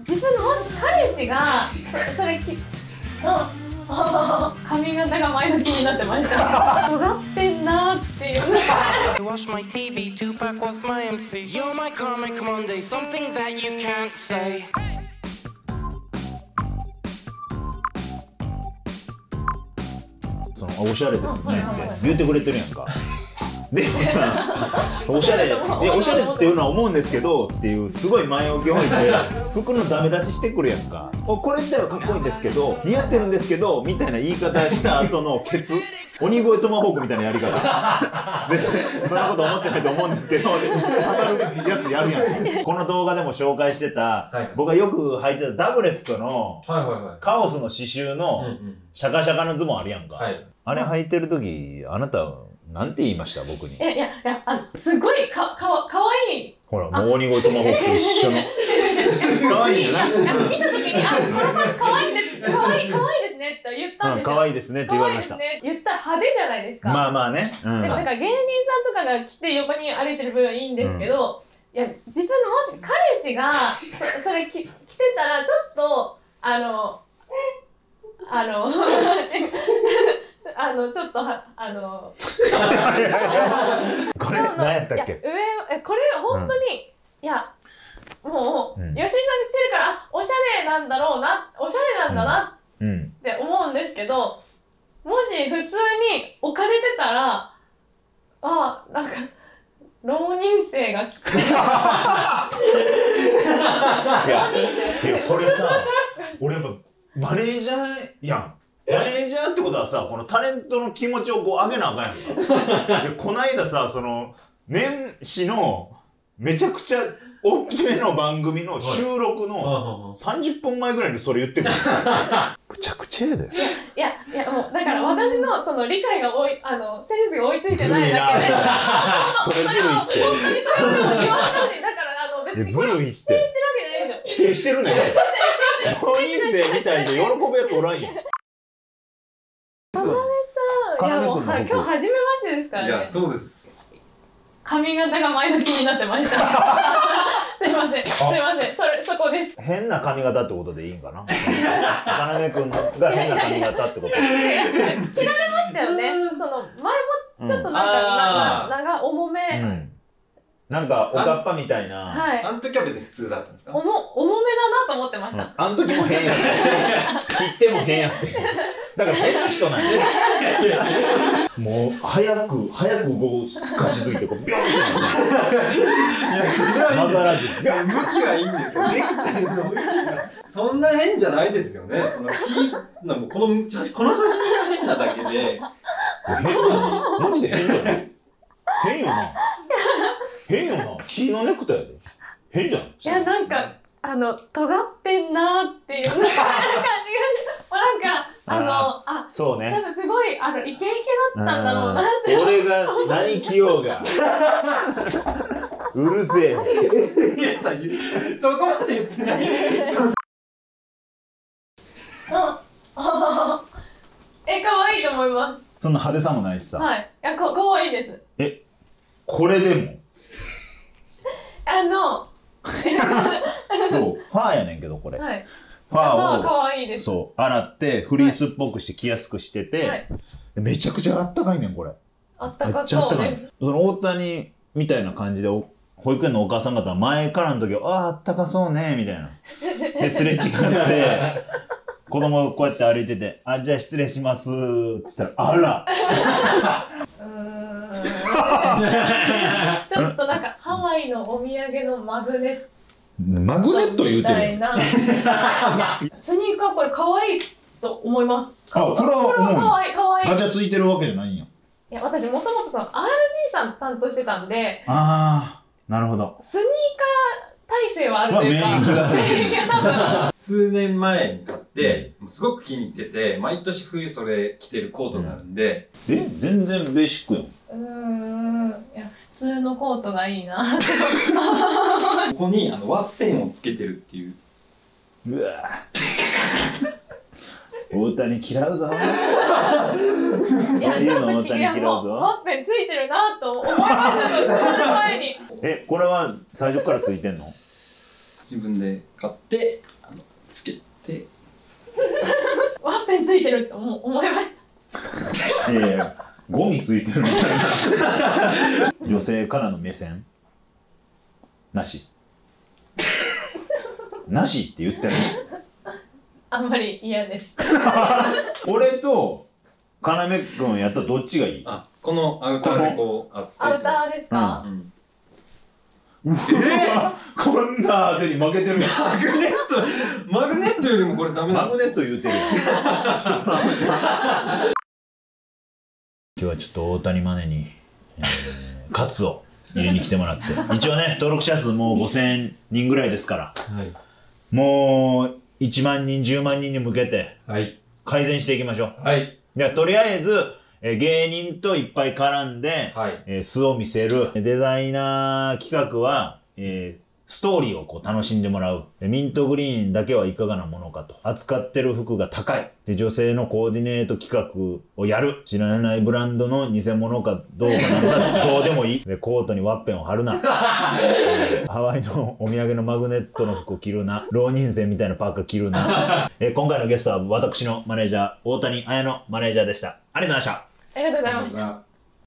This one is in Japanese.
自分のもし彼氏がそそれき髪型が前の気になってました尖ってんなっていう watch my TV, Tupac was my MC. You're my comic Monday, something that you can't say. そのあおしゃれですね言ってくれてるやんか。でもさ、おしゃれ、えおしゃれっていうのは思うんですけどっていうすごい前置きを置いて服のダメ出ししてくるやんか。おこれ自体はかっこいいんですけど似合ってるんですけどみたいな言い方した後のケツ鬼越トマホークみたいなやり方。絶対そんなこと思ってないと思うんですけど刺さるやつやるやんか。この動画でも紹介してた、はい僕がよく履いてたダブレットのはいはいはい。カオスの刺繍の。シャカシャカのズボンあるやんか。はい。あれ履いてる時あなたなんて言いました僕に。いやいやいやあのすごいかかわかわいい。ほらもう鬼越トマホークと一緒の。可愛いよなや見た時にあこのパンツ可愛いんです可愛い可愛いですねって言ったんですよ可愛いですねって言われました可愛いですね言ったら派手じゃないですかまあまあね、うんでなんか芸人さんとかが来て横に歩いてる分はいいんですけど、いや自分のもし彼氏がそそれき着てたらちょっとあのあのあのちょっとはあの これ何やったっけ？上えこれ本当に、いやもう、うん。吉井さんが着てるからあおしゃれなんだろうなおしゃれなんだなうん。って思うんですけどもし普通に置かれてたらあなんか浪人生が来て いやこれさ俺やっぱマネージャーやんマネージャーってことはさこのタレントの気持ちをこう上げなあかんやんか。でこないださその年始のめちゃくちゃ大きめの番組の収録の30分前ぐらいにそれ言ってくる。むちゃくちゃやで。いやいやもうだから私のその理解が追いあのセンスが追いついてないだけで。な。それずるい本当にそれを言わせてほしいだからあの別っていやずにこれをるいって。否定してるわけじゃないですよ。否定してるね。ん浪人生みたいで喜ぶやつおらんやんいやもうは今日初めましてですからね。いや、そうです。髪型が前の気になってました。すいません。すいません。それそこです。変な髪型ってことでいいんかな？渡辺君が変な髪型ってこと切られましたよね。その前もちょっとなんか、長重め、うん。なんかおかっぱみたいな。はい。あの時は別に普通だったんですか？重重めだなと思ってましうん。た、あの時も変やった。し 切っても変やってだから変な人なんや。もう早く早く動かしすぎてこうビョンって曲がらず向きはいいんですけど、ネクタイの向きが。そんな変じゃないですよね。その、き、なんかこの、写この写真が変なだけで。変やなマジで変じゃない変よな。変よな。木のネクタイやで。変じゃん。いやなんかあの尖ってんなーっていう感じがなんかあのあ多そうね。分すごいあのイケイケだったんだろうなってうん俺が何着ようが。うるせえいや、さ、そこまで言ってない。あ え可愛いと思いまそんな派手さもないしさ、すはい。いやか可愛いです。これでも？あの。どう？ファーやねんけどこれ、はいファーを可愛いです。そう洗ってフリースっぽくして着やすくしてて、はい。めちゃくちゃあったかいねんこれ。あったかそうです。その大谷みたいな感じでお保育園のお母さん方は前からの時は「あああったかそうね」みたいな。ですれ違って 子供こうやって歩いてて「あじゃあ失礼します」って言ったら「あら！ちょっとなんかハワイのお土産のマグネッマグネット言うてるスニーカーこれ可愛いと思います。あこれは可愛い。可愛い。ガチャついてるわけじゃないんや。いや私もともとその RG さん担当してたんでああなるほど。スニーカー体制はあるというか、まあ 数年前に買って、すごく気に入ってて、毎年冬それ着てるコートがあるんで、え全然ベーシックやん。うーんいや普通のコートがいいな。ここにあのワッペンをつけてるっていう。うわ。大谷嫌うぞ。いそうやちょっいうの大谷嫌うぞ。ワッペンついてるなと思いましたその前に。えこれは最初からついてんの？自分で買ってあのつけて。ワッペンついてるって思思いました。いやいやゴミついてるみたいな。女性からの目線？なし。なしって言ってる。あんまり嫌です。俺と要君やったらどっちがいい？あこのアウターでこうあって。アウターですか、うんうわこんな当てに負けてるやん。マグネットマグネットよりもこれダメなの。マグネット言うてるやん 今日はちょっと大谷マネに、えー、カツを入れに来てもらって。一応ね登録者数もう5000人ぐらいですから。はい。もう1万人10万人に向けてはい。改善していきましょう。はい。とりあえず、えー芸人といっぱい絡んで、はい。えー素を見せる。デザイナー企画は、えーストーリーをこう楽しんでもらう。でミントグリーンだけはいかがなものかと。扱ってる服が高い。で女性のコーディネート企画をやる。知らないブランドの偽物かどうかなんか どうでもいい。でコートにワッペンを貼るな。ハワイのお土産のマグネットの服を着るな。浪人生みたいなパーカー着るな、えー今回のゲストは私のマネージャー大谷綾乃マネージャーでした。ありがとうございました。ありがとうございました。あ